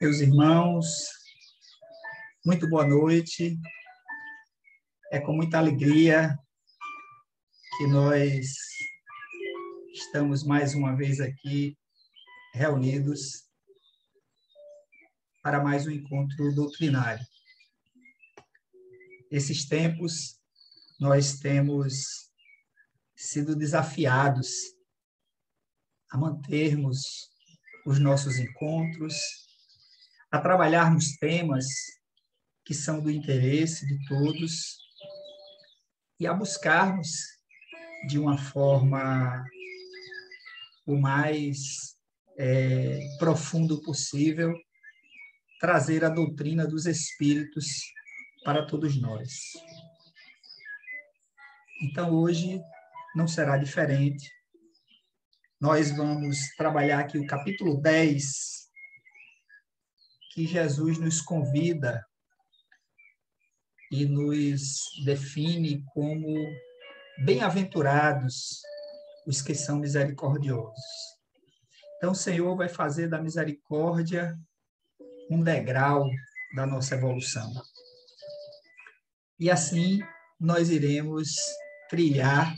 Meus irmãos, muito boa noite. É com muita alegria que nós estamos mais uma vez aqui reunidos para mais um encontro doutrinário. Esses tempos nós temos sido desafiados a mantermos os nossos encontros, a trabalharmos temas que são do interesse de todos e a buscarmos de uma forma o mais é, profundo possível trazer a doutrina dos Espíritos para todos nós. Então, hoje não será diferente. Nós vamos trabalhar aqui o capítulo 10 que Jesus nos convida e nos define como bem-aventurados os que são misericordiosos. Então, o Senhor vai fazer da misericórdia um degrau da nossa evolução. E assim nós iremos trilhar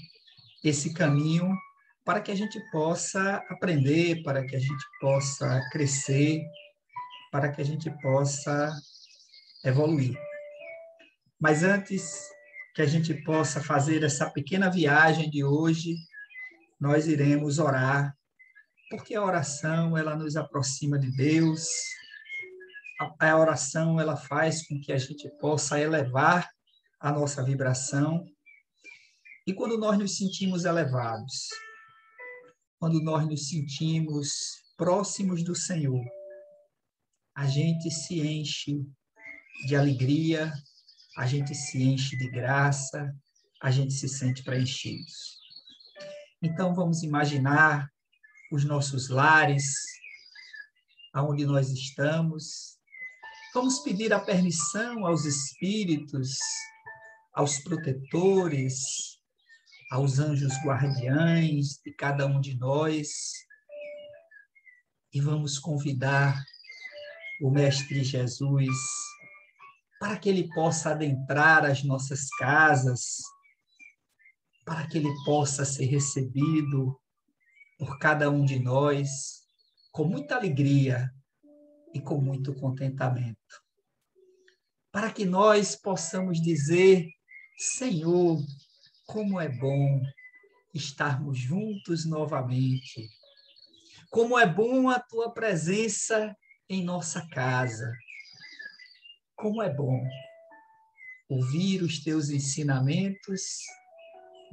esse caminho para que a gente possa aprender, para que a gente possa crescer, para que a gente possa evoluir. Mas antes que a gente possa fazer essa pequena viagem de hoje, nós iremos orar, porque a oração ela nos aproxima de Deus. A, oração ela faz com que a gente possa elevar a nossa vibração. E quando nós nos sentimos elevados, quando nós nos sentimos próximos do Senhor, a gente se enche de alegria, a gente se enche de graça, a gente se sente preenchido. Então vamos imaginar os nossos lares, aonde nós estamos. Vamos pedir a permissão aos espíritos, aos protetores, aos anjos guardiães de cada um de nós e vamos convidar o Mestre Jesus, para que ele possa adentrar as nossas casas, para que ele possa ser recebido por cada um de nós com muita alegria e com muito contentamento. Para que nós possamos dizer: Senhor, como é bom estarmos juntos novamente. Como é bom a tua presença em nossa casa. Como é bom ouvir os teus ensinamentos,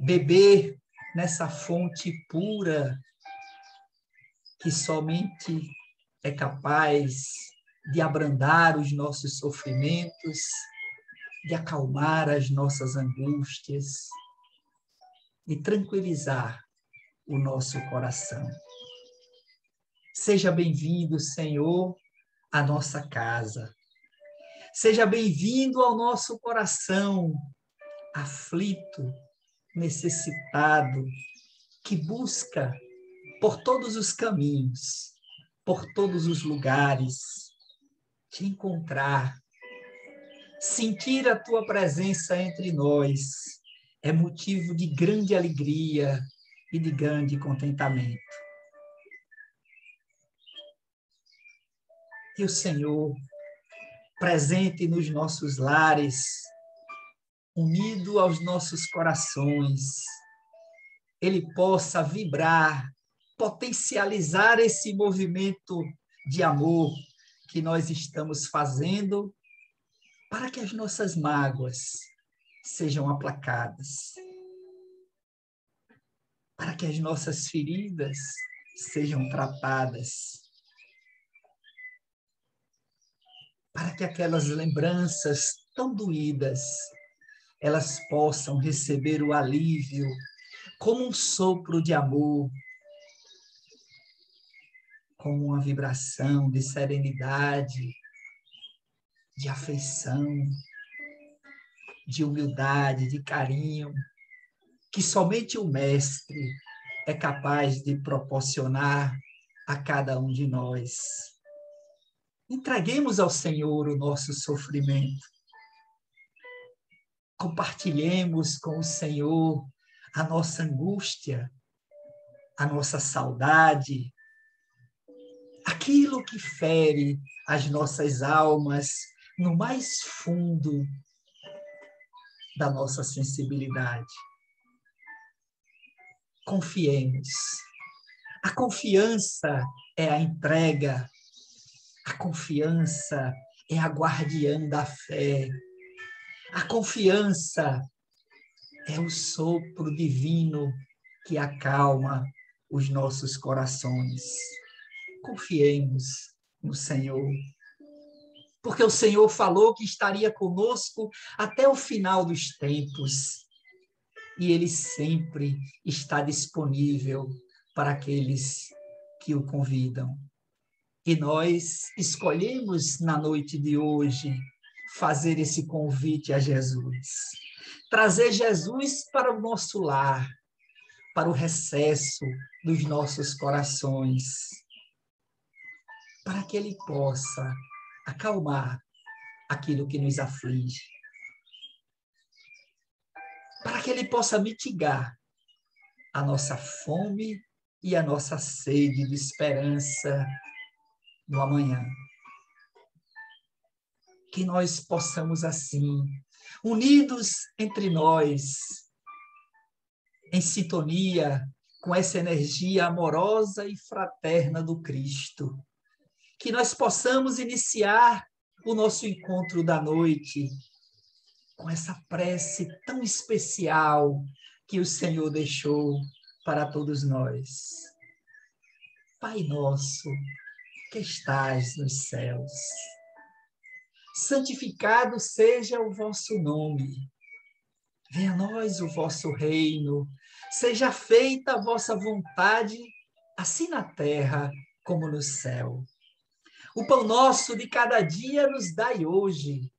beber nessa fonte pura que somente é capaz de abrandar os nossos sofrimentos, de acalmar as nossas angústias, de tranquilizar o nosso coração. Seja bem-vindo, Senhor, a nossa casa. Seja bem-vindo ao nosso coração aflito, necessitado, que busca por todos os caminhos, por todos os lugares, te encontrar, sentir a tua presença entre nós é motivo de grande alegria e de grande contentamento. Que o Senhor, presente nos nossos lares, unido aos nossos corações, ele possa vibrar, potencializar esse movimento de amor que nós estamos fazendo para que as nossas mágoas sejam aplacadas, para que as nossas feridas sejam tratadas para que aquelas lembranças tão doídas elas possam receber o alívio como um sopro de amor, como uma vibração de serenidade, de afeição, de humildade, de carinho, que somente o Mestre é capaz de proporcionar a cada um de nós. Entreguemos ao Senhor o nosso sofrimento. Compartilhemos com o Senhor a nossa angústia, a nossa saudade, aquilo que fere as nossas almas no mais fundo da nossa sensibilidade. Confiemos. A confiança é a entrega, a confiança é a guardiã da fé. A confiança é o sopro divino que acalma os nossos corações. Confiemos no Senhor. Porque o Senhor falou que estaria conosco até o final dos tempos. E Ele sempre está disponível para aqueles que o convidam. E nós escolhemos na noite de hoje fazer esse convite a Jesus. Trazer Jesus para o nosso lar, para o recesso dos nossos corações, para que ele possa acalmar aquilo que nos aflige, para que ele possa mitigar a nossa fome e a nossa sede de esperança no amanhã. Que nós possamos, assim, unidos entre nós, em sintonia com essa energia amorosa e fraterna do Cristo, que nós possamos iniciar o nosso encontro da noite com essa prece tão especial que o Senhor deixou para todos nós. Pai nosso, que estás nos céus. Santificado seja o vosso nome. Venha a nós o vosso reino. Seja feita a vossa vontade, assim na terra como no céu. O pão nosso de cada dia nos dai hoje.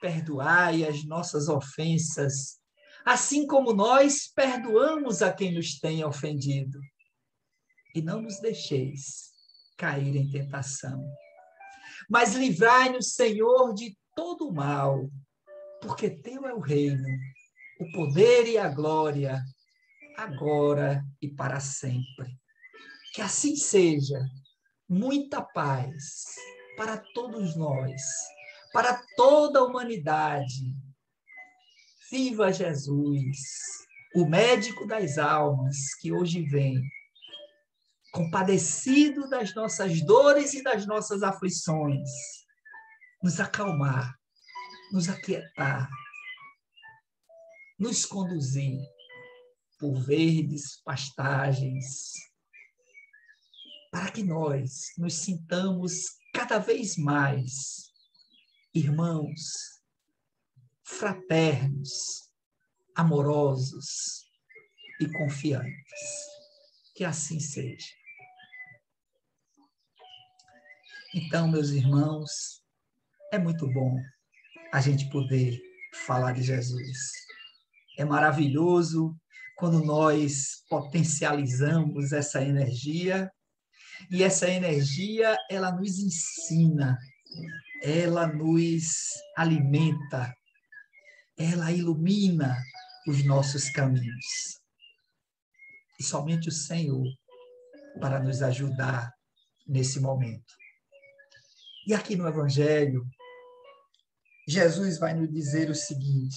Perdoai as nossas ofensas, assim como nós perdoamos a quem nos tem ofendido. E não nos deixeis cair em tentação. Mas livrai-nos, Senhor, de todo o mal, porque teu é o reino, o poder e a glória, agora e para sempre. Que assim seja. Muita paz para todos nós, para toda a humanidade. Viva Jesus, o médico das almas que hoje vem compadecido das nossas dores e das nossas aflições, nos acalmar, nos aquietar, nos conduzir por verdes pastagens, para que nós nos sintamos cada vez mais irmãos, fraternos, amorosos e confiantes. Que assim seja. Então, meus irmãos, é muito bom a gente poder falar de Jesus. É maravilhoso quando nós potencializamos essa energia e essa energia ela nos ensina, ela nos alimenta, ela ilumina os nossos caminhos. E somente o Senhor para nos ajudar nesse momento. E aqui no Evangelho, Jesus vai nos dizer o seguinte: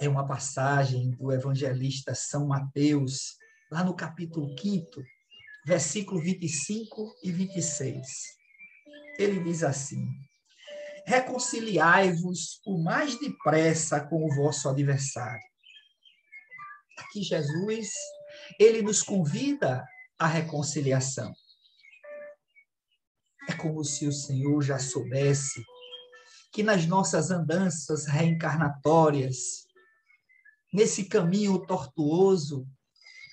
é uma passagem do evangelista São Mateus, lá no capítulo 5, versículo 25 e 26. Ele diz assim: Reconciliai-vos o mais depressa com o vosso adversário. Aqui Jesus, ele nos convida à reconciliação. Como se o Senhor já soubesse que nas nossas andanças reencarnatórias, nesse caminho tortuoso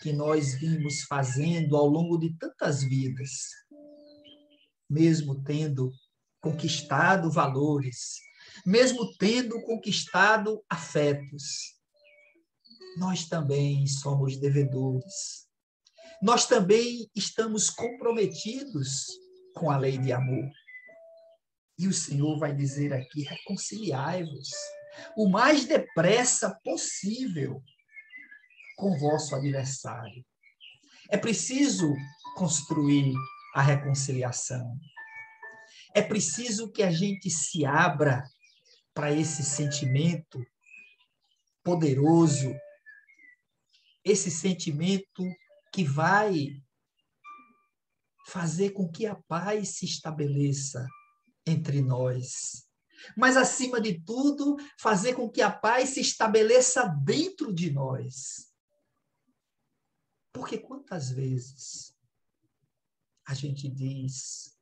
que nós vimos fazendo ao longo de tantas vidas, mesmo tendo conquistado valores, mesmo tendo conquistado afetos, nós também somos devedores. Nós também estamos comprometidos com a lei de amor. E o Senhor vai dizer aqui: reconciliai-vos o mais depressa possível com vosso adversário. É preciso construir a reconciliação. É preciso que a gente se abra para esse sentimento poderoso, esse sentimento que vai fazer com que a paz se estabeleça entre nós. Mas, acima de tudo, fazer com que a paz se estabeleça dentro de nós. Porque quantas vezes a gente diz: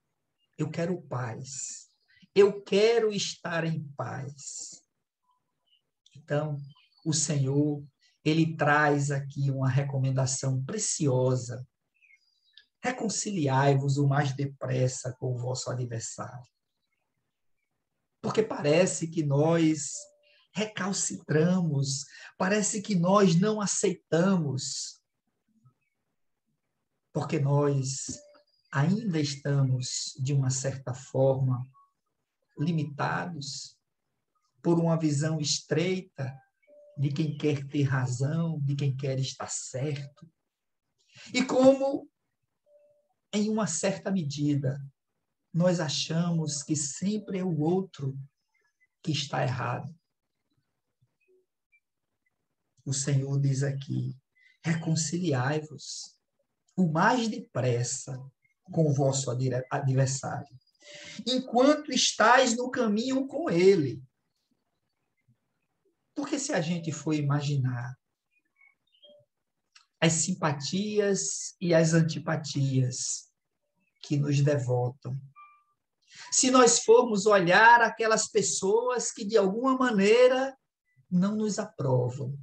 Eu quero paz, eu quero estar em paz. Então, o Senhor, ele traz aqui uma recomendação preciosa. Reconciliai-vos o mais depressa com o vosso adversário. Porque parece que nós recalcitramos, parece que nós não aceitamos porque nós ainda estamos, de uma certa forma, limitados por uma visão estreita de quem quer ter razão, de quem quer estar certo. E como, em uma certa medida, nós achamos que sempre é o outro que está errado. O Senhor diz aqui: reconciliai-vos o mais depressa com o vosso adversário, enquanto estáis no caminho com ele. Porque se a gente for imaginar as simpatias e as antipatias que nos devotam, se nós formos olhar aquelas pessoas que de alguma maneira não nos aprovam,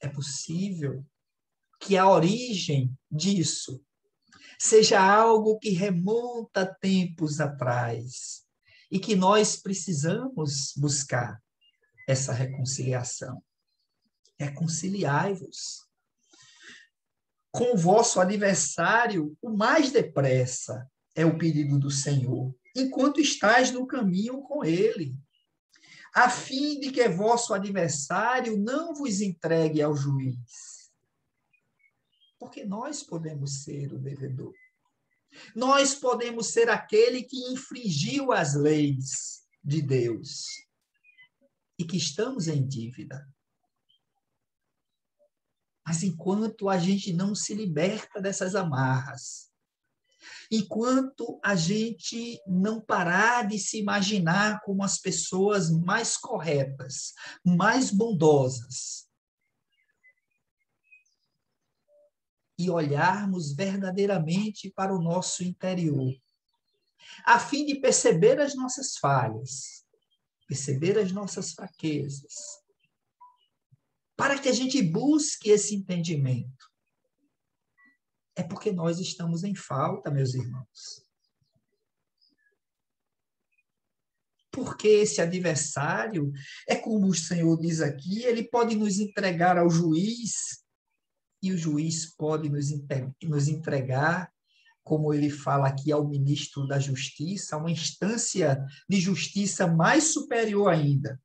é possível que a origem disso seja algo que remonta tempos atrás e que nós precisamos buscar essa reconciliação. Reconciliai-vos com o vosso adversário o mais depressa, é o pedido do Senhor, enquanto estáis no caminho com ele, a fim de que vosso adversário não vos entregue ao juiz porque nós podemos ser o devedor. Nós podemos ser aquele que infringiu as leis de Deus e que estamos em dívida. Mas enquanto a gente não se liberta dessas amarras, enquanto a gente não parar de se imaginar como as pessoas mais corretas, mais bondosas, e olharmos verdadeiramente para o nosso interior, a fim de perceber as nossas falhas, perceber as nossas fraquezas, para que a gente busque esse entendimento. É porque nós estamos em falta, meus irmãos. Porque esse adversário, é como o Senhor diz aqui, ele pode nos entregar ao juiz e o juiz pode nos, nos entregar, como ele fala aqui ao ministro da Justiça, uma instância de justiça mais superior ainda.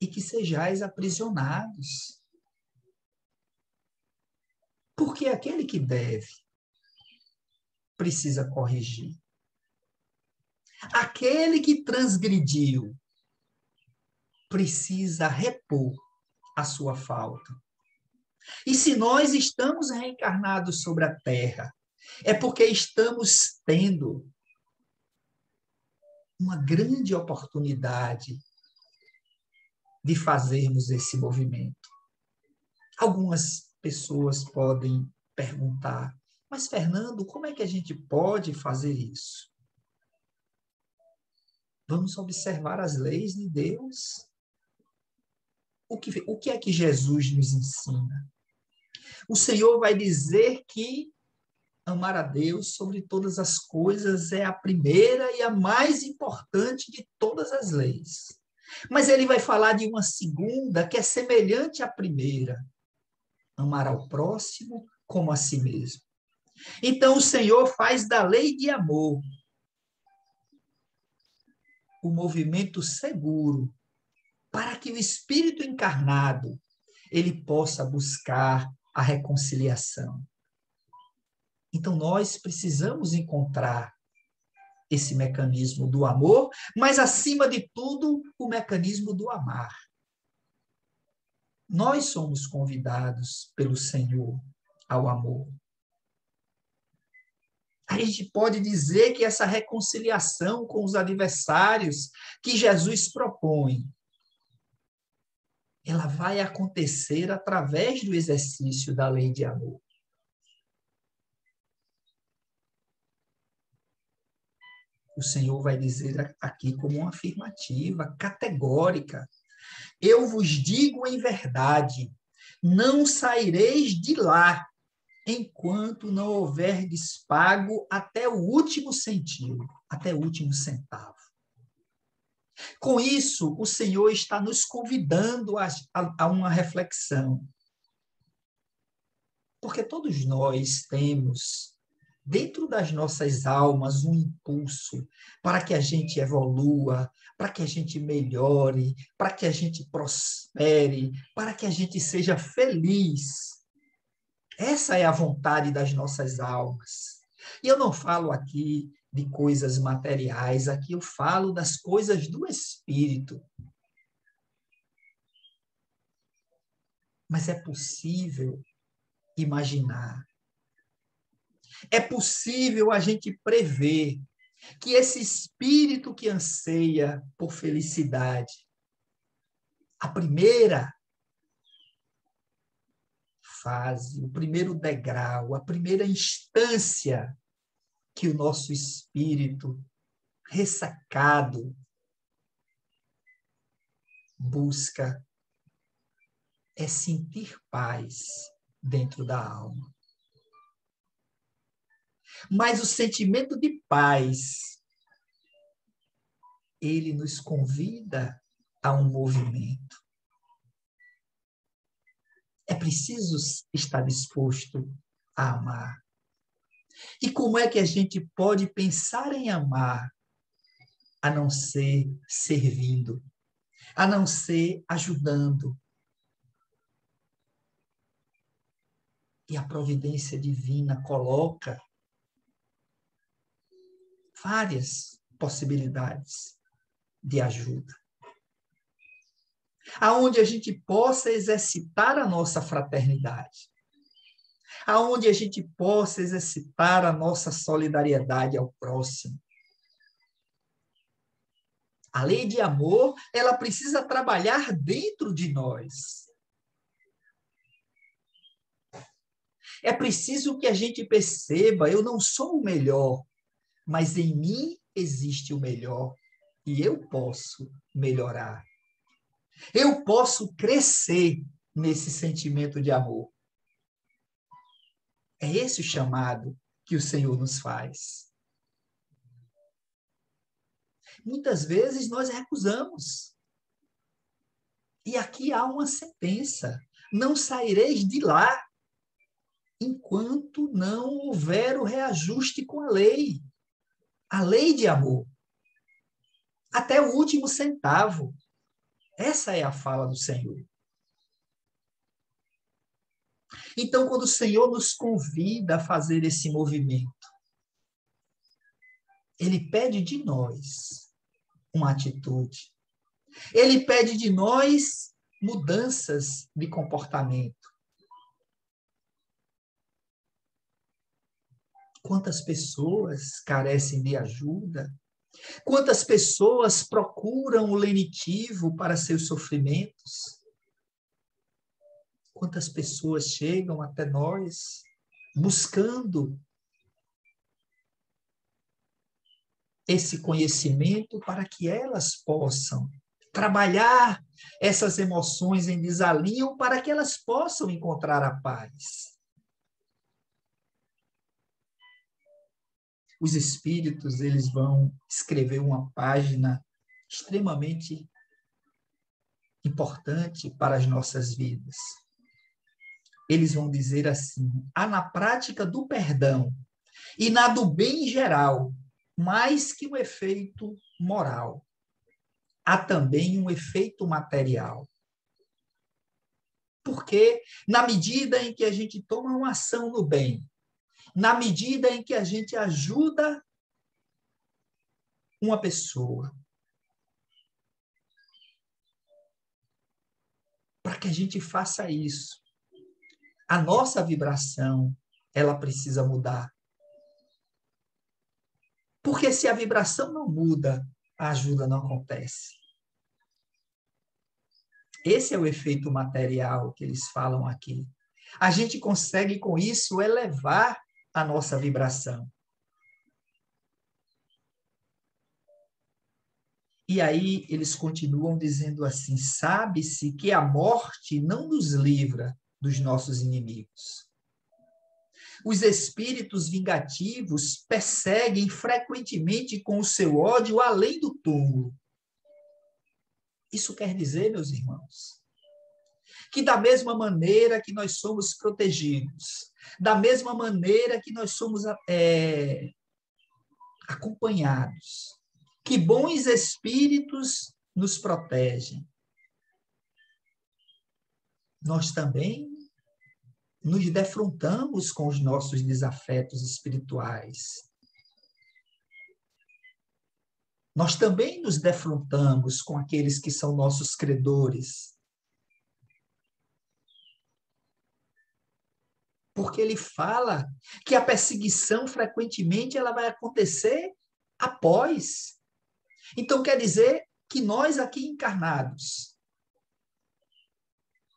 E que sejais aprisionados. Porque aquele que deve precisa corrigir. Aquele que transgrediu precisa repor a sua falta. E se nós estamos reencarnados sobre a Terra, é porque estamos tendo uma grande oportunidade de fazermos esse movimento. Algumas pessoas podem perguntar, mas Fernando, como é que a gente pode fazer isso? Vamos observar as leis de Deus o que, o que é que Jesus nos ensina? O Senhor vai dizer que amar a Deus sobre todas as coisas é a primeira e a mais importante de todas as leis. Mas ele vai falar de uma segunda que é semelhante à primeira: amar ao próximo como a si mesmo. Então o Senhor faz da lei de amor o movimento seguro para que o espírito encarnado ele possa buscar a reconciliação. Então nós precisamos encontrar esse mecanismo do amor, mas acima de tudo, o mecanismo do amar. Nós somos convidados pelo Senhor ao amor. A gente pode dizer que essa reconciliação com os adversários que Jesus propõe, ela vai acontecer através do exercício da lei de amor. O Senhor vai dizer aqui como uma afirmativa categórica: Eu vos digo em verdade, não saireis de lá enquanto não houver despago até o último centavo, até o último centavo. Com isso, o Senhor está nos convidando a, a, a uma reflexão. Porque todos nós temos dentro das nossas almas um impulso para que a gente evolua, para que a gente melhore, para que a gente prospere, para que a gente seja feliz. Essa é a vontade das nossas almas. E eu não falo aqui de coisas materiais, aqui eu falo das coisas do espírito. Mas é possível imaginar. É possível a gente prever que esse espírito que anseia por felicidade, a primeira fase, o primeiro degrau, a primeira instância que o nosso espírito ressacado busca é sentir paz dentro da alma. Mas o sentimento de paz, ele nos convida a um movimento. É preciso estar disposto a amar. E como é que a gente pode pensar em amar a não ser servindo, a não ser ajudando? E a providência divina coloca várias possibilidades de ajuda. Aonde a gente possa exercitar a nossa fraternidade. Aonde a gente possa exercitar a nossa solidariedade ao próximo. A lei de amor, ela precisa trabalhar dentro de nós. É preciso que a gente perceba, eu não sou o melhor, mas em mim existe o melhor e eu posso melhorar. Eu posso crescer nesse sentimento de amor. É esse o chamado que o Senhor nos faz. Muitas vezes nós recusamos. E aqui há uma sentença: não saireis de lá enquanto não houver o reajuste com a lei a lei de amor. Até o último centavo. Essa é a fala do Senhor. Então, quando o Senhor nos convida a fazer esse movimento, ele pede de nós uma atitude. Ele pede de nós mudanças de comportamento. Quantas pessoas carecem de ajuda? Quantas pessoas procuram o lenitivo para seus sofrimentos? Quantas pessoas chegam até nós buscando esse conhecimento para que elas possam trabalhar essas emoções em desalinho para que elas possam encontrar a paz. Os espíritos eles vão escrever uma página extremamente importante para as nossas vidas. eles vão dizer assim: há na prática do perdão e na do bem em geral, mais que um efeito moral, há também um efeito material. Porque, na medida em que a gente toma uma ação no bem, na medida em que a gente ajuda uma pessoa, para que a gente faça isso, a nossa vibração, ela precisa mudar. Porque se a vibração não muda, a ajuda não acontece. Esse é o efeito material que eles falam aqui. A gente consegue com isso elevar a nossa vibração. E aí eles continuam dizendo assim: sabe-se que a morte não nos livra dos nossos inimigos. Os espíritos vingativos perseguem frequentemente com o seu ódio além do túmulo. Isso quer dizer, meus irmãos, que da mesma maneira que nós somos protegidos, da mesma maneira que nós somos é, acompanhados, que bons espíritos nos protegem, nós também nos defrontamos com os nossos desafetos espirituais. Nós também nos defrontamos com aqueles que são nossos credores. Porque ele fala que a perseguição frequentemente ela vai acontecer após. Então quer dizer que nós aqui encarnados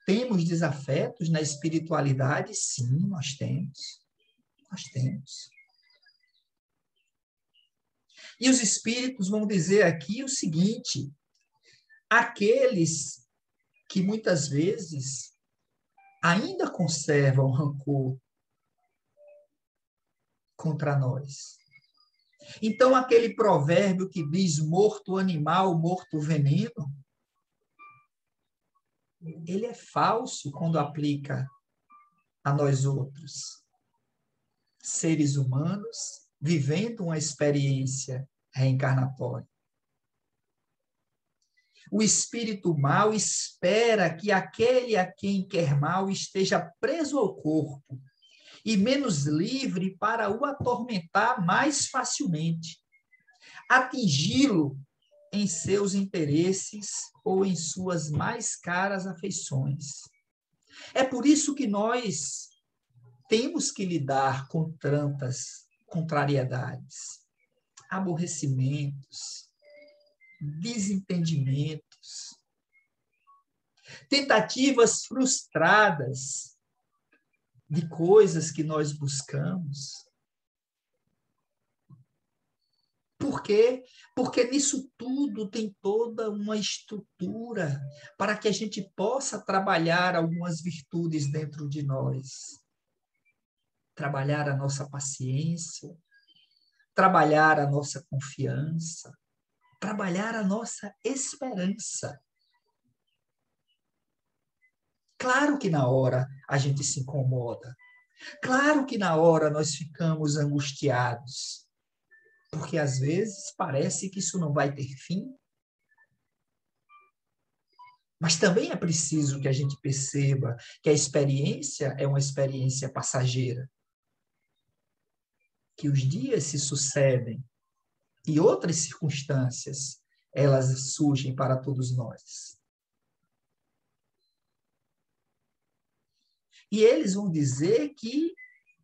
temos desafetos na espiritualidade? Sim, nós temos. Nós temos. E os espíritos vão dizer aqui o seguinte: aqueles que muitas vezes ainda conservam rancor contra nós. Então, aquele provérbio que diz morto animal, morto veneno, ele é falso quando aplica a nós outros, seres humanos vivendo uma experiência reencarnatória. O espírito mal espera que aquele a quem quer mal esteja preso ao corpo e menos livre para o atormentar mais facilmente, atingi-lo em seus interesses ou em suas mais caras afeições. É por isso que nós temos que lidar com tantas contrariedades, aborrecimentos, desentendimentos, tentativas frustradas de coisas que nós buscamos. Por quê? Porque nisso tudo tem toda uma estrutura para que a gente possa trabalhar algumas virtudes dentro de nós trabalhar a nossa paciência, trabalhar a nossa confiança, trabalhar a nossa esperança. Claro que na hora a gente se incomoda. Claro que na hora nós ficamos angustiados. Porque às vezes parece que isso não vai ter fim. Mas também é preciso que a gente perceba que a experiência é uma experiência passageira que os dias se sucedem e outras circunstâncias elas surgem para todos nós. E eles vão dizer que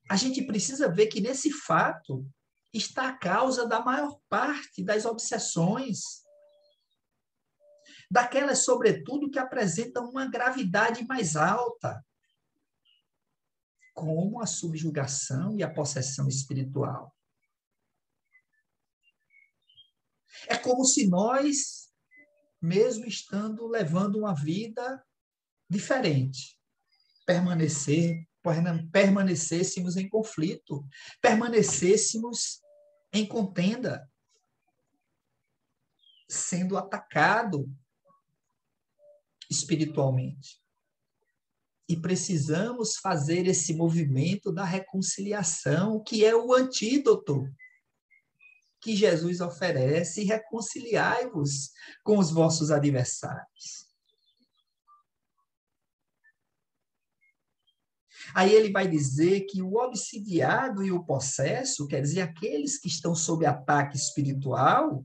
a gente precisa ver que nesse fato está a causa da maior parte das obsessões, daquelas, sobretudo, que apresentam uma gravidade mais alta, como a subjugação e a possessão espiritual. É como se nós, mesmo estando levando uma vida diferente, permanecer, permanecêssemos em conflito, permanecêssemos em contenda, sendo atacado espiritualmente. E precisamos fazer esse movimento da reconciliação, que é o antídoto que Jesus oferece, reconciliai-vos com os vossos adversários. Aí ele vai dizer que o obsidiado e o possesso, quer dizer, aqueles que estão sob ataque espiritual,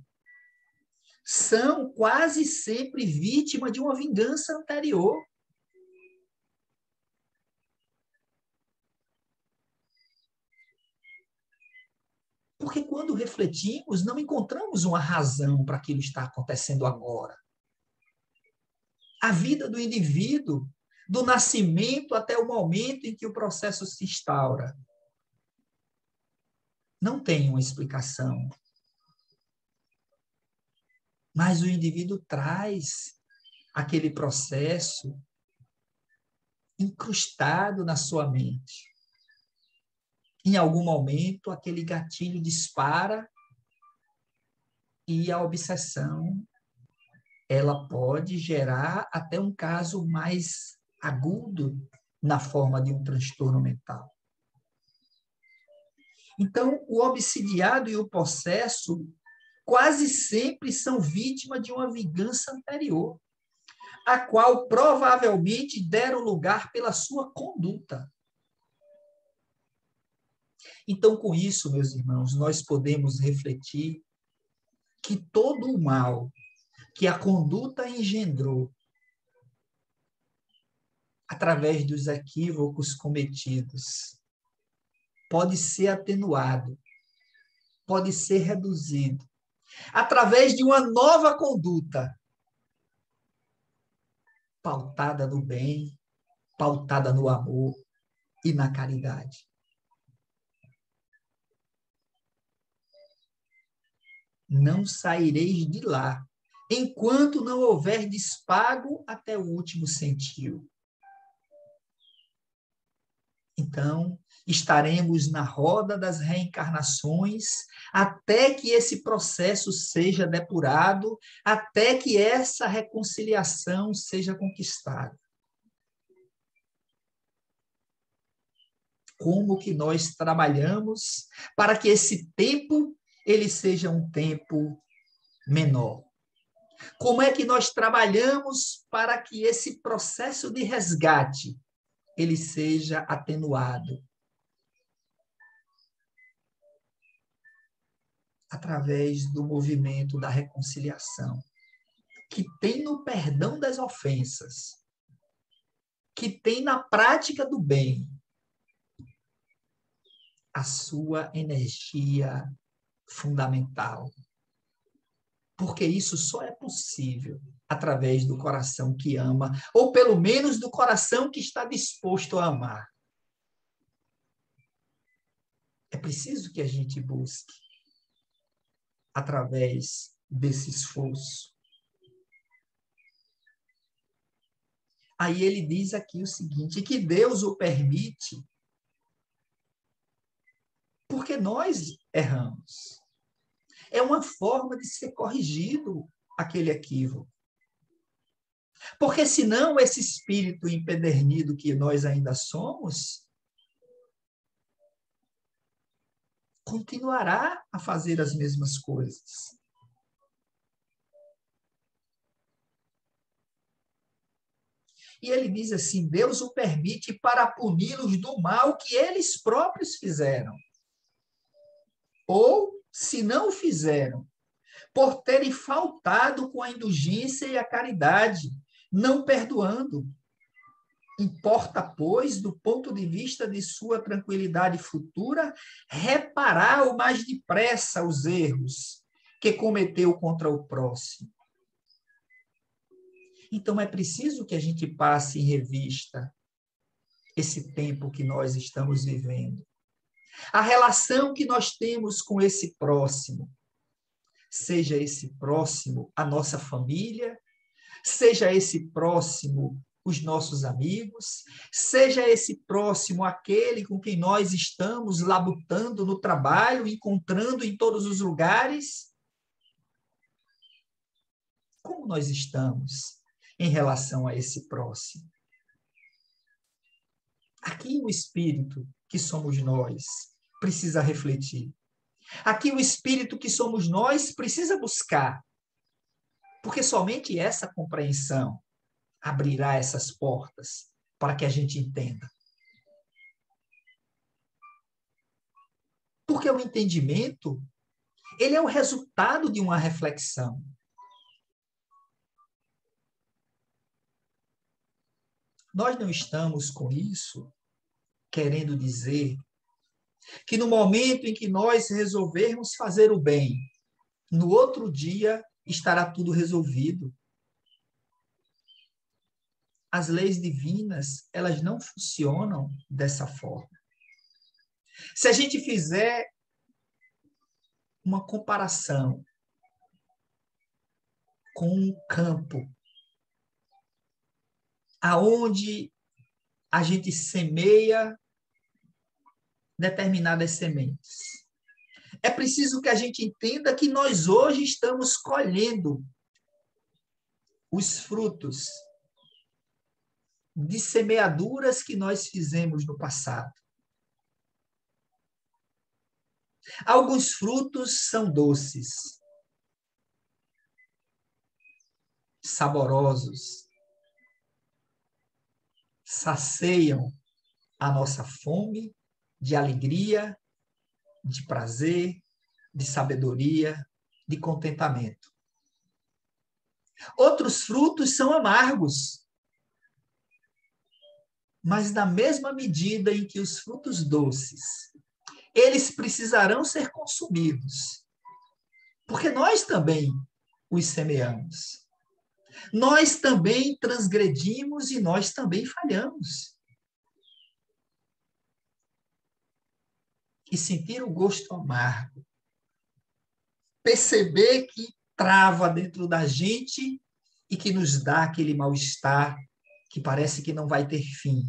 são quase sempre vítima de uma vingança anterior. Porque quando refletimos, não encontramos uma razão para aquilo estar acontecendo agora. A vida do indivíduo, do nascimento até o momento em que o processo se instaura, não tem uma explicação. Mas o indivíduo traz aquele processo incrustado na sua mente em algum momento aquele gatilho dispara e a obsessão ela pode gerar até um caso mais agudo na forma de um transtorno mental. Então, o obsidiado e o possesso quase sempre são vítimas de uma vingança anterior, a qual provavelmente deram lugar pela sua conduta. Então, com isso, meus irmãos, nós podemos refletir que todo o mal que a conduta engendrou, através dos equívocos cometidos, pode ser atenuado, pode ser reduzido, através de uma nova conduta, pautada no bem, pautada no amor e na caridade. Não saireis de lá, enquanto não houver despago até o último centil. Então, estaremos na roda das reencarnações até que esse processo seja depurado, até que essa reconciliação seja conquistada. Como que nós trabalhamos para que esse tempo ele seja um tempo menor. Como é que nós trabalhamos para que esse processo de resgate ele seja atenuado? Através do movimento da reconciliação, que tem no perdão das ofensas, que tem na prática do bem a sua energia fundamental. Porque isso só é possível através do coração que ama, ou pelo menos do coração que está disposto a amar. É preciso que a gente busque através desse esforço. Aí ele diz aqui o seguinte: que Deus o permite, porque nós erramos é uma forma de ser corrigido aquele equívoco. Porque senão esse espírito empedernido que nós ainda somos continuará a fazer as mesmas coisas. E ele diz assim: Deus o permite para puni-los do mal que eles próprios fizeram. Ou se não o fizeram, por terem faltado com a indulgência e a caridade, não perdoando. Importa, pois, do ponto de vista de sua tranquilidade futura, reparar o mais depressa os erros que cometeu contra o próximo. Então é preciso que a gente passe em revista esse tempo que nós estamos vivendo a relação que nós temos com esse próximo. Seja esse próximo a nossa família, seja esse próximo os nossos amigos, seja esse próximo aquele com quem nós estamos labutando no trabalho, encontrando em todos os lugares. Como nós estamos em relação a esse próximo? Aqui o espírito que somos nós precisa refletir. Aqui o espírito que somos nós precisa buscar. Porque somente essa compreensão abrirá essas portas para que a gente entenda. Porque o entendimento, ele é o resultado de uma reflexão. Nós não estamos com isso querendo dizer que no momento em que nós resolvermos fazer o bem, no outro dia estará tudo resolvido. As leis divinas, elas não funcionam dessa forma. Se a gente fizer uma comparação com um campo aonde a gente semeia determinadas sementes. É preciso que a gente entenda que nós hoje estamos colhendo os frutos de semeaduras que nós fizemos no passado. Alguns frutos são doces, saborosos, saciam a nossa fome de alegria, de prazer, de sabedoria, de contentamento. Outros frutos são amargos. Mas na mesma medida em que os frutos doces, eles precisarão ser consumidos. Porque nós também os semeamos. Nós também transgredimos e nós também falhamos. E sentir o gosto amargo. Perceber que trava dentro da gente e que nos dá aquele mal-estar que parece que não vai ter fim.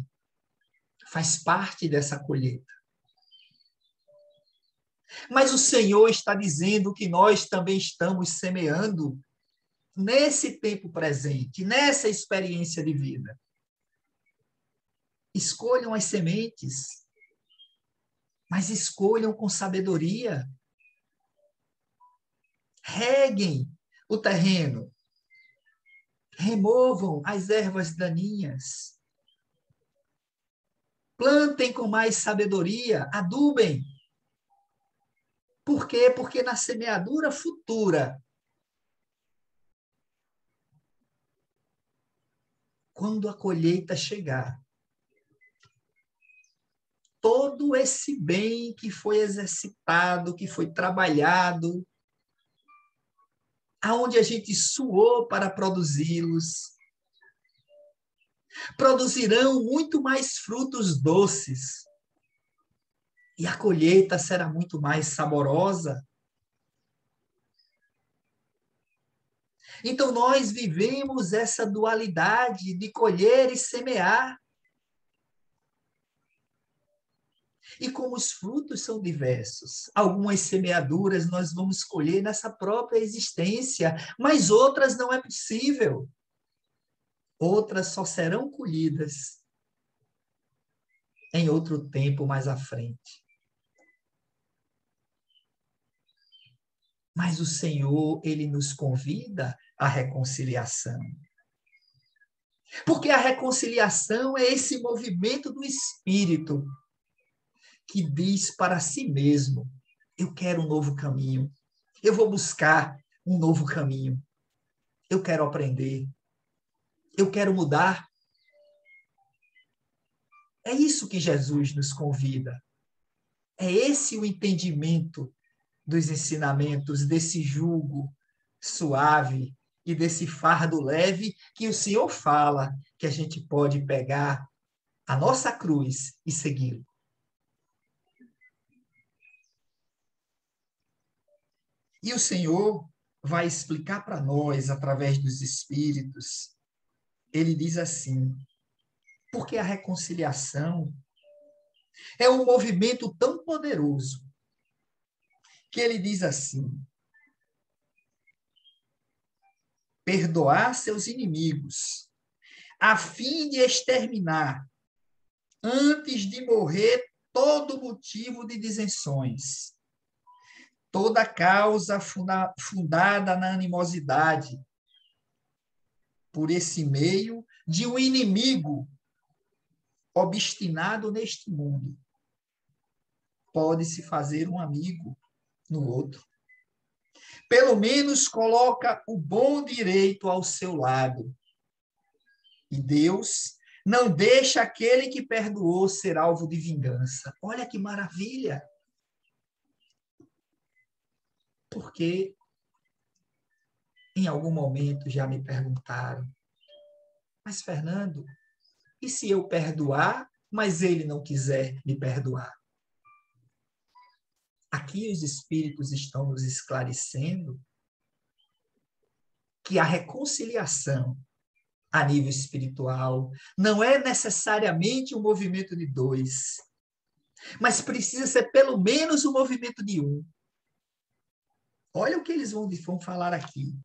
Faz parte dessa colheita. Mas o Senhor está dizendo que nós também estamos semeando nesse tempo presente, nessa experiência de vida. Escolham as sementes, mas escolham com sabedoria. Reguem o terreno, removam as ervas daninhas, plantem com mais sabedoria, adubem. Por quê? Porque na semeadura futura quando a colheita chegar, todo esse bem que foi exercitado, que foi trabalhado, aonde a gente suou para produzi-los, produzirão muito mais frutos doces. E a colheita será muito mais saborosa. Então, nós vivemos essa dualidade de colher e semear. E como os frutos são diversos, algumas semeaduras nós vamos colher nessa própria existência, mas outras não é possível. Outras só serão colhidas em outro tempo mais à frente. Mas o Senhor, ele nos convida à reconciliação. Porque a reconciliação é esse movimento do espírito que diz para si mesmo: eu quero um novo caminho. Eu vou buscar um novo caminho. Eu quero aprender. Eu quero mudar. É isso que Jesus nos convida. É esse o entendimento dos ensinamentos, desse jugo suave e desse fardo leve que o Senhor fala que a gente pode pegar a nossa cruz e segui-lo. E o Senhor vai explicar para nós, através dos Espíritos, ele diz assim: porque a reconciliação é um movimento tão poderoso que ele diz assim: perdoar seus inimigos, a fim de exterminar antes de morrer todo motivo de disenções, toda causa funda, fundada na animosidade, por esse meio de um inimigo obstinado neste mundo. Pode-se fazer um amigo no outro. Pelo menos coloca o bom direito ao seu lado. E Deus não deixa aquele que perdoou ser alvo de vingança. Olha que maravilha! Porque em algum momento já me perguntaram: Mas, Fernando, e se eu perdoar, mas ele não quiser me perdoar? Aqui os Espíritos estão nos esclarecendo que a reconciliação a nível espiritual não é necessariamente um movimento de dois, mas precisa ser pelo menos um movimento de um. Olha o que eles vão, vão falar aqui.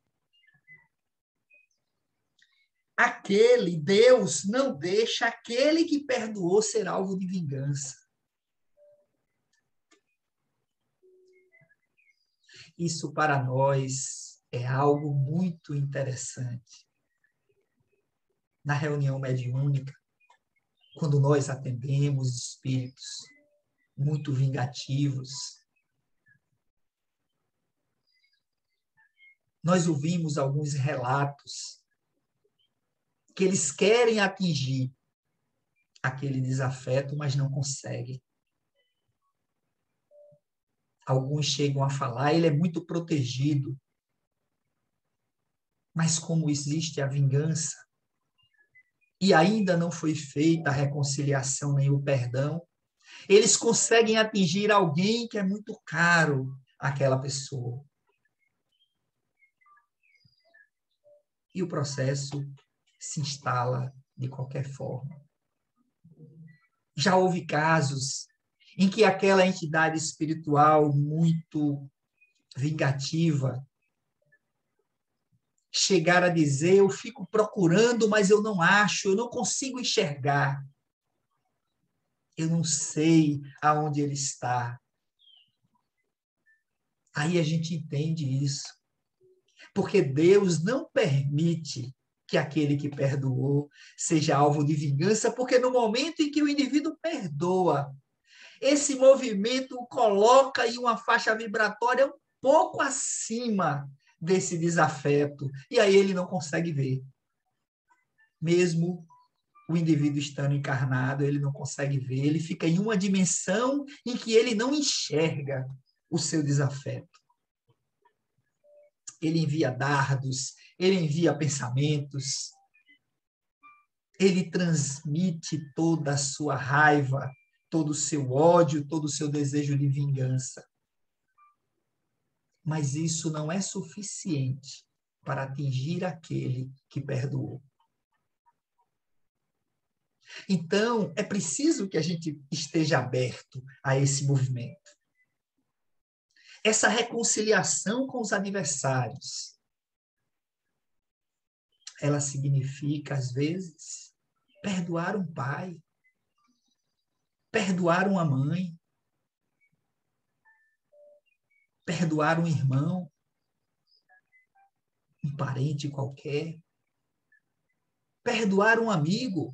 Aquele, Deus não deixa aquele que perdoou ser alvo de vingança. Isso para nós é algo muito interessante. Na reunião mediúnica, quando nós atendemos espíritos muito vingativos, nós ouvimos alguns relatos que eles querem atingir aquele desafeto, mas não conseguem. Alguns chegam a falar, ele é muito protegido. Mas como existe a vingança e ainda não foi feita a reconciliação nem o perdão, eles conseguem atingir alguém que é muito caro àquela pessoa. E o processo se instala de qualquer forma. Já houve casos em que aquela entidade espiritual muito vingativa chegar a dizer: Eu fico procurando, mas eu não acho, eu não consigo enxergar. Eu não sei aonde ele está. Aí a gente entende isso porque Deus não permite que aquele que perdoou seja alvo de vingança, porque no momento em que o indivíduo perdoa, esse movimento o coloca em uma faixa vibratória um pouco acima desse desafeto, e aí ele não consegue ver. Mesmo o indivíduo estando encarnado, ele não consegue ver, ele fica em uma dimensão em que ele não enxerga o seu desafeto ele envia dardos, ele envia pensamentos, ele transmite toda a sua raiva, todo o seu ódio, todo o seu desejo de vingança. Mas isso não é suficiente para atingir aquele que perdoou. Então, é preciso que a gente esteja aberto a esse movimento essa reconciliação com os adversários, ela significa, às vezes, perdoar um pai, perdoar uma mãe, perdoar um irmão, um parente qualquer, perdoar um amigo,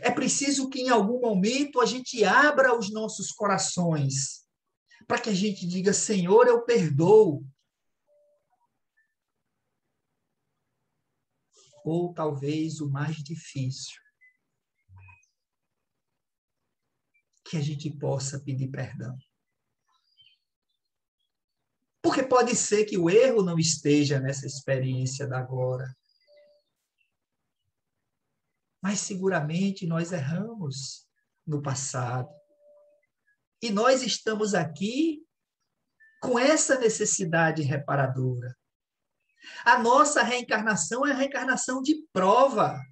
É preciso que em algum momento a gente abra os nossos corações para que a gente diga: Senhor, eu perdoo. Ou talvez o mais difícil, que a gente possa pedir perdão. Porque pode ser que o erro não esteja nessa experiência da agora, mas seguramente nós erramos no passado. E nós estamos aqui com essa necessidade reparadora. A nossa reencarnação é a reencarnação de prova.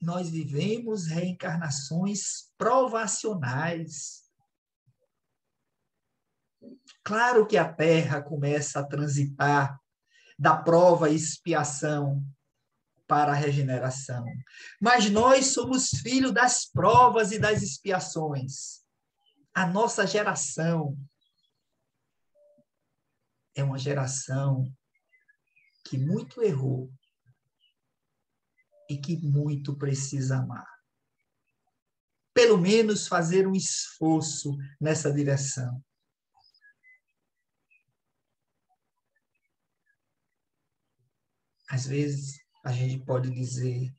Nós vivemos reencarnações provacionais. Claro que a terra começa a transitar da prova e expiação para a regeneração. Mas nós somos filhos das provas e das expiações. A nossa geração é uma geração que muito errou e que muito precisa amar. Pelo menos fazer um esforço nessa direção. Às vezes a gente pode dizer: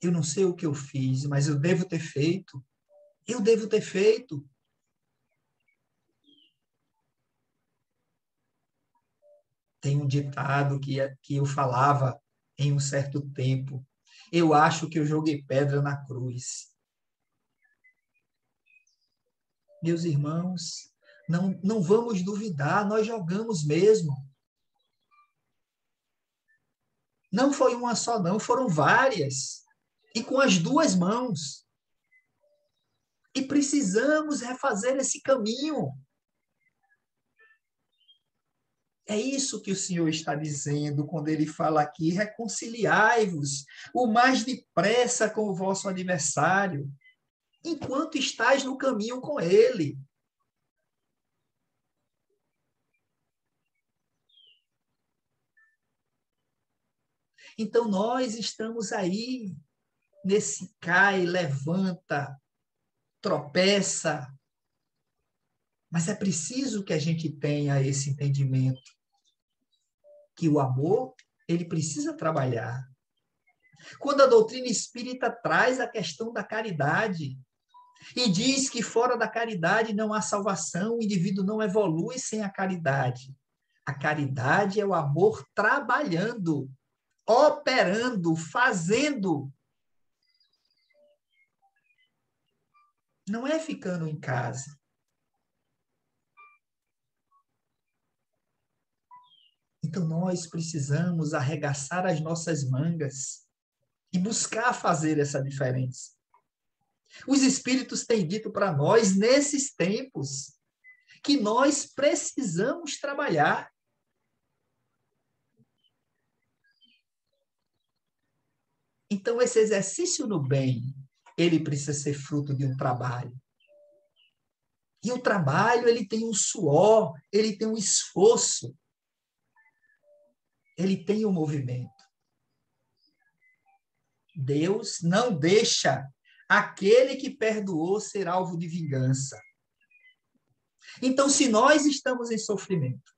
eu não sei o que eu fiz, mas eu devo ter feito. Eu devo ter feito. Tem um ditado que, que eu falava em um certo tempo. Eu acho que eu joguei pedra na cruz. Meus irmãos, não, não vamos duvidar, nós jogamos mesmo. Não foi uma só, não, foram várias. E com as duas mãos. E precisamos refazer esse caminho. É isso que o Senhor está dizendo quando ele fala aqui: reconciliai-vos o mais depressa com o vosso adversário, enquanto estás no caminho com ele. Então, nós estamos aí, nesse cai, levanta, tropeça. Mas é preciso que a gente tenha esse entendimento que o amor, ele precisa trabalhar. Quando a doutrina espírita traz a questão da caridade e diz que fora da caridade não há salvação, o indivíduo não evolui sem a caridade. A caridade é o amor trabalhando operando, fazendo. Não é ficando em casa. Então nós precisamos arregaçar as nossas mangas e buscar fazer essa diferença. Os espíritos têm dito para nós nesses tempos que nós precisamos trabalhar. Então, esse exercício no bem, ele precisa ser fruto de um trabalho. E o trabalho, ele tem um suor, ele tem um esforço, ele tem um movimento. Deus não deixa aquele que perdoou ser alvo de vingança. Então, se nós estamos em sofrimento,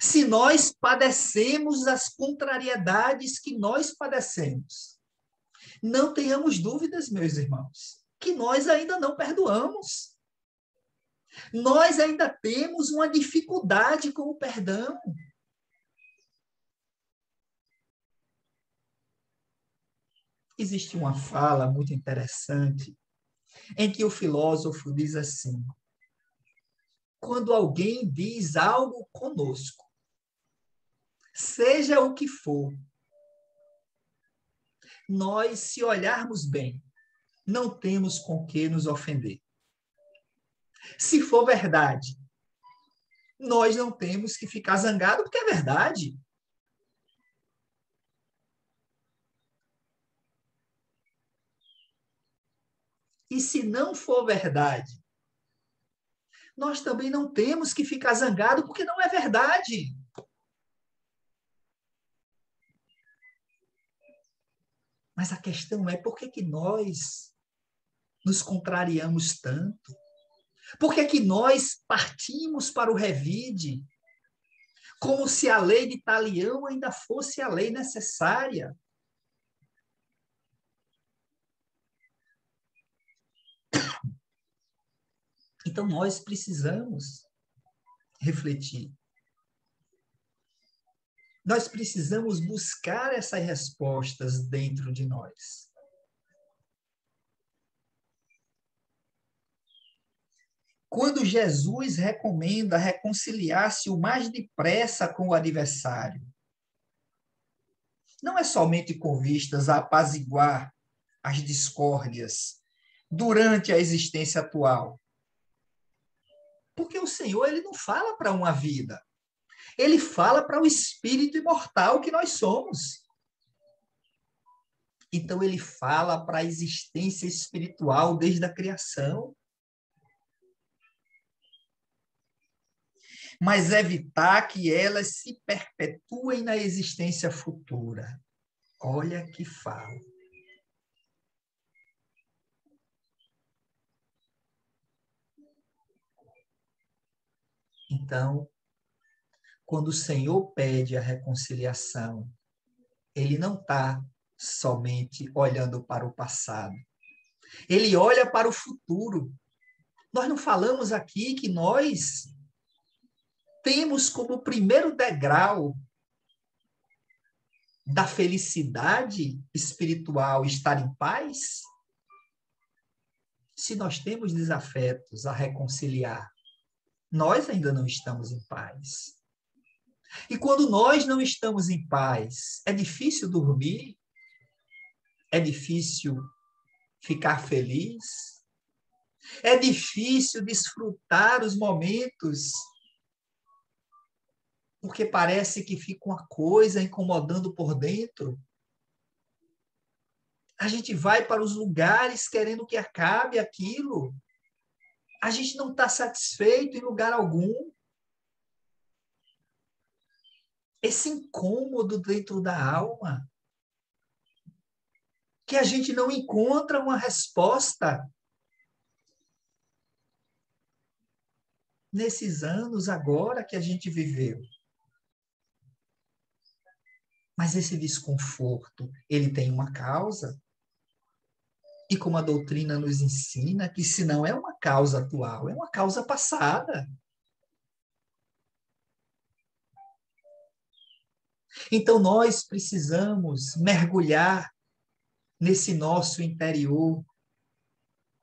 se nós padecemos as contrariedades que nós padecemos, não tenhamos dúvidas, meus irmãos, que nós ainda não perdoamos. Nós ainda temos uma dificuldade com o perdão. Existe uma fala muito interessante em que o filósofo diz assim: quando alguém diz algo conosco, seja o que for, nós, se olharmos bem, não temos com que nos ofender. Se for verdade, nós não temos que ficar zangado porque é verdade. E se não for verdade, nós também não temos que ficar zangado porque não é verdade. Mas a questão é por que, que nós nos contrariamos tanto? Por que, que nós partimos para o revide? Como se a lei de Italião ainda fosse a lei necessária. Então nós precisamos refletir. Nós precisamos buscar essas respostas dentro de nós. Quando Jesus recomenda reconciliar-se o mais depressa com o adversário, não é somente com vistas a apaziguar as discórdias durante a existência atual. Porque o Senhor, ele não fala para uma vida. Ele fala para o espírito imortal que nós somos. Então, ele fala para a existência espiritual desde a criação. Mas evitar que elas se perpetuem na existência futura. Olha que fala. Então, quando o Senhor pede a reconciliação, ele não está somente olhando para o passado. Ele olha para o futuro. Nós não falamos aqui que nós temos como primeiro degrau da felicidade espiritual estar em paz? Se nós temos desafetos a reconciliar, nós ainda não estamos em paz. E quando nós não estamos em paz, é difícil dormir, é difícil ficar feliz, é difícil desfrutar os momentos, porque parece que fica uma coisa incomodando por dentro. A gente vai para os lugares querendo que acabe aquilo. A gente não está satisfeito em lugar algum. Esse incômodo dentro da alma que a gente não encontra uma resposta. Nesses anos agora que a gente viveu. Mas esse desconforto, ele tem uma causa. E como a doutrina nos ensina, que se não é uma causa atual, é uma causa passada. Então nós precisamos mergulhar nesse nosso interior,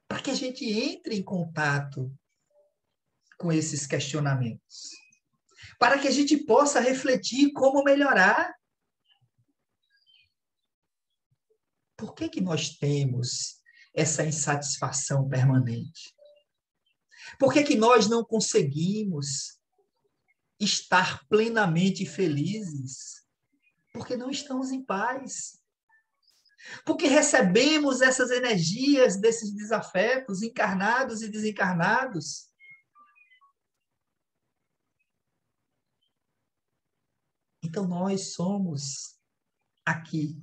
para que a gente entre em contato com esses questionamentos, para que a gente possa refletir como melhorar. Por que, que nós temos essa insatisfação permanente? Por que, que nós não conseguimos estar plenamente felizes? Porque não estamos em paz. Porque recebemos essas energias desses desafetos encarnados e desencarnados. Então nós somos aqui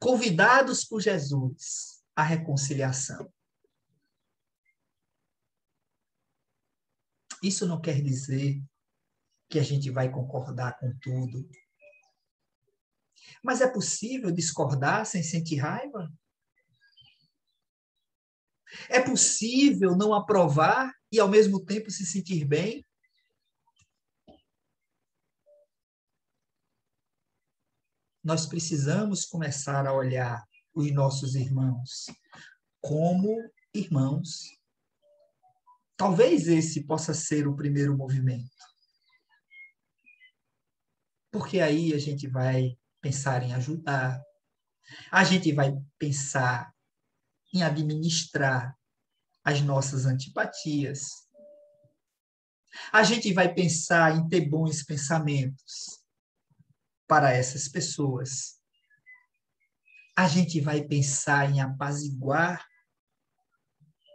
convidados por Jesus à reconciliação. Isso não quer dizer que a gente vai concordar com tudo, mas é possível discordar sem sentir raiva? É possível não aprovar e ao mesmo tempo se sentir bem? Nós precisamos começar a olhar os nossos irmãos como irmãos. Talvez esse possa ser o primeiro movimento. Porque aí a gente vai pensar em ajudar, a gente vai pensar em administrar as nossas antipatias. A gente vai pensar em ter bons pensamentos para essas pessoas. A gente vai pensar em apaziguar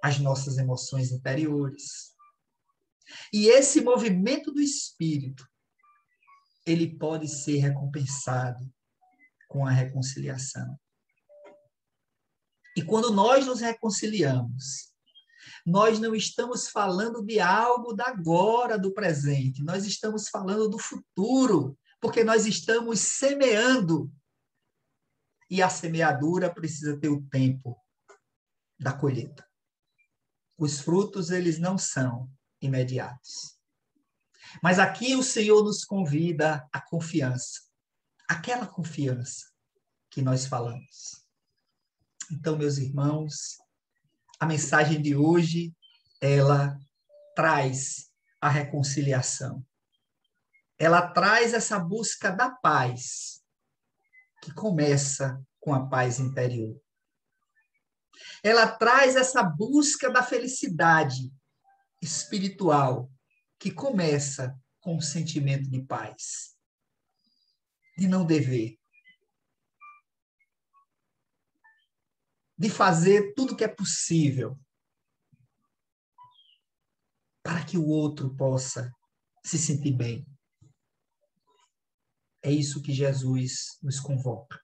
as nossas emoções interiores. E esse movimento do espírito ele pode ser recompensado com a reconciliação. E quando nós nos reconciliamos, nós não estamos falando de algo da agora, do presente, nós estamos falando do futuro, porque nós estamos semeando. E a semeadura precisa ter o tempo da colheita. Os frutos, eles não são imediatos. Mas aqui o Senhor nos convida à confiança, aquela confiança que nós falamos. Então, meus irmãos, a mensagem de hoje, ela traz a reconciliação. Ela traz essa busca da paz, que começa com a paz interior. Ela traz essa busca da felicidade espiritual, que começa com um sentimento de paz, de não dever, de fazer tudo que é possível para que o outro possa se sentir bem. É isso que Jesus nos convoca.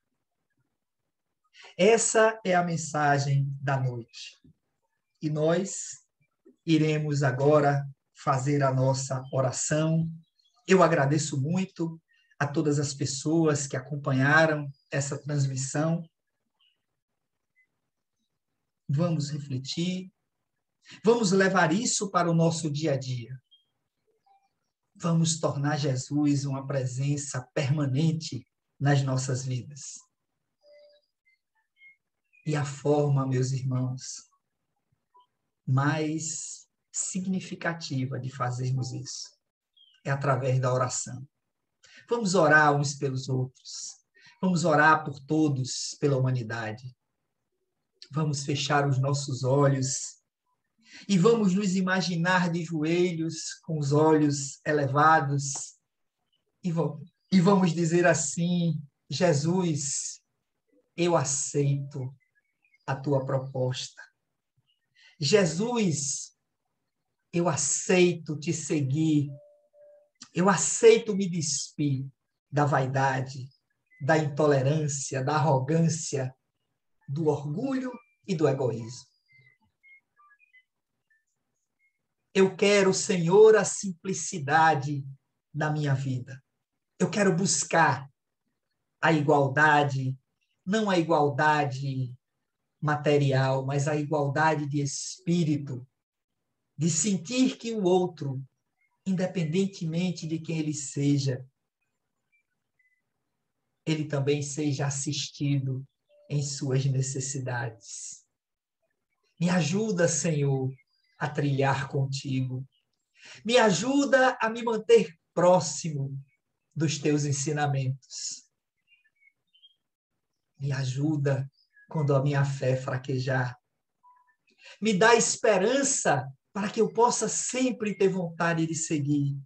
Essa é a mensagem da noite. E nós iremos agora fazer a nossa oração. Eu agradeço muito a todas as pessoas que acompanharam essa transmissão. Vamos refletir, vamos levar isso para o nosso dia a dia. Vamos tornar Jesus uma presença permanente nas nossas vidas. E a forma, meus irmãos, mais significativa de fazermos isso é através da oração. Vamos orar uns pelos outros. Vamos orar por todos, pela humanidade. Vamos fechar os nossos olhos e vamos nos imaginar de joelhos, com os olhos elevados, e vamos, e vamos dizer assim: Jesus, eu aceito a tua proposta. Jesus, eu aceito te seguir, eu aceito me despir da vaidade, da intolerância, da arrogância, do orgulho e do egoísmo. Eu quero, Senhor, a simplicidade na minha vida. Eu quero buscar a igualdade, não a igualdade material, mas a igualdade de espírito, de sentir que o outro, independentemente de quem ele seja, ele também seja assistido em suas necessidades. Me ajuda, Senhor, a trilhar contigo. Me ajuda a me manter próximo dos teus ensinamentos. Me ajuda quando a minha fé fraquejar. Me dá esperança para que eu possa sempre ter vontade de seguir.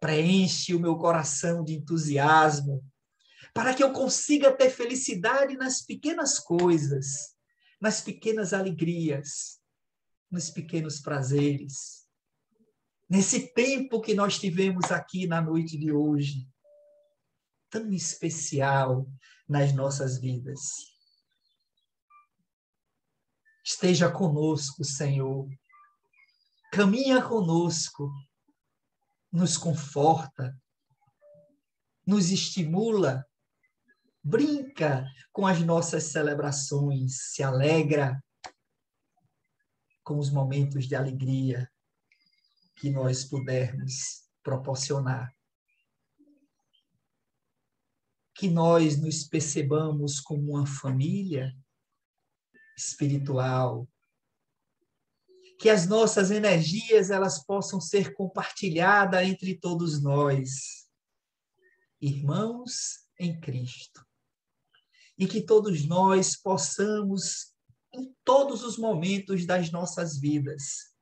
Preenche o meu coração de entusiasmo, para que eu consiga ter felicidade nas pequenas coisas nas pequenas alegrias, nos pequenos prazeres. Nesse tempo que nós tivemos aqui na noite de hoje, tão especial nas nossas vidas. Esteja conosco, Senhor. Caminha conosco, nos conforta, nos estimula brinca com as nossas celebrações, se alegra com os momentos de alegria que nós pudermos proporcionar. Que nós nos percebamos como uma família espiritual, que as nossas energias elas possam ser compartilhadas entre todos nós, irmãos em Cristo e que todos nós possamos, em todos os momentos das nossas vidas,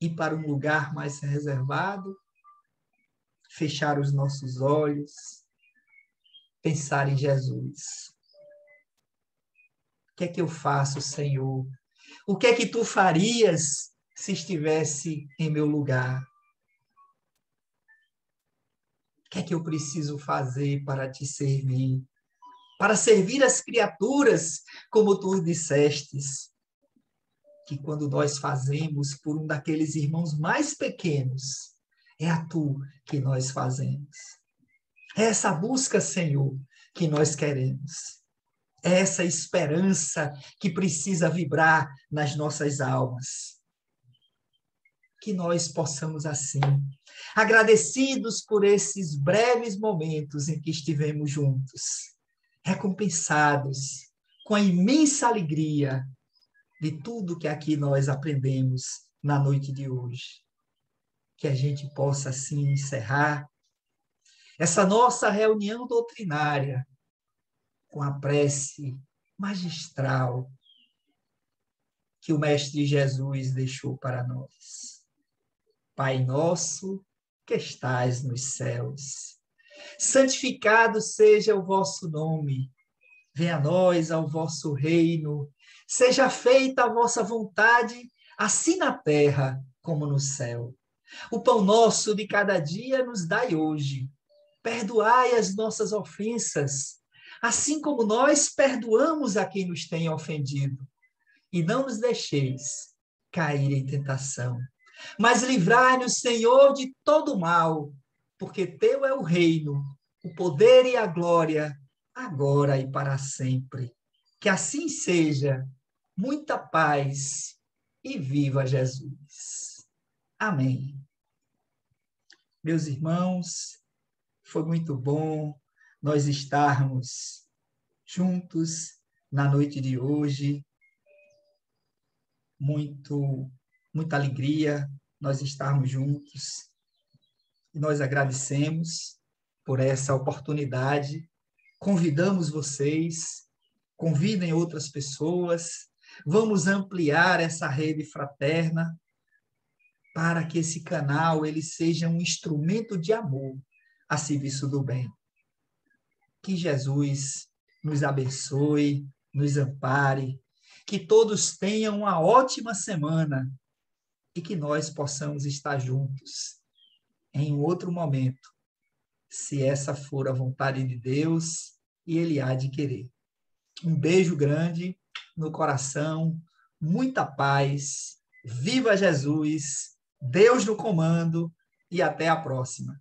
ir para um lugar mais reservado, fechar os nossos olhos, pensar em Jesus. O que é que eu faço, Senhor? O que é que tu farias se estivesse em meu lugar? que é que eu preciso fazer para te servir? Para servir as criaturas, como tu dissestes. Que quando nós fazemos por um daqueles irmãos mais pequenos, é a tu que nós fazemos. É essa busca, Senhor, que nós queremos. Essa esperança que precisa vibrar nas nossas almas que nós possamos assim, agradecidos por esses breves momentos em que estivemos juntos, recompensados com a imensa alegria de tudo que aqui nós aprendemos na noite de hoje. Que a gente possa assim encerrar essa nossa reunião doutrinária com a prece magistral que o Mestre Jesus deixou para nós. Pai nosso que estais nos céus, santificado seja o vosso nome. Venha a nós ao vosso reino. Seja feita a vossa vontade, assim na terra como no céu. O pão nosso de cada dia nos dai hoje. Perdoai as nossas ofensas, assim como nós perdoamos a quem nos tem ofendido. E não nos deixeis cair em tentação, mas livrai-nos, Senhor, de todo mal, porque teu é o reino, o poder e a glória, agora e para sempre. Que assim seja. Muita paz e viva Jesus. Amém. Meus irmãos, foi muito bom nós estarmos juntos na noite de hoje. Muito, muita alegria nós estarmos juntos. E nós agradecemos por essa oportunidade. Convidamos vocês, convidem outras pessoas. Vamos ampliar essa rede fraterna para que esse canal ele seja um instrumento de amor a serviço do bem. Que Jesus nos abençoe, nos ampare, que todos tenham uma ótima semana e que nós possamos estar juntos em outro momento, se essa for a vontade de Deus e Ele há de querer. Um beijo grande no coração, muita paz, viva Jesus! Deus no comando e até a próxima.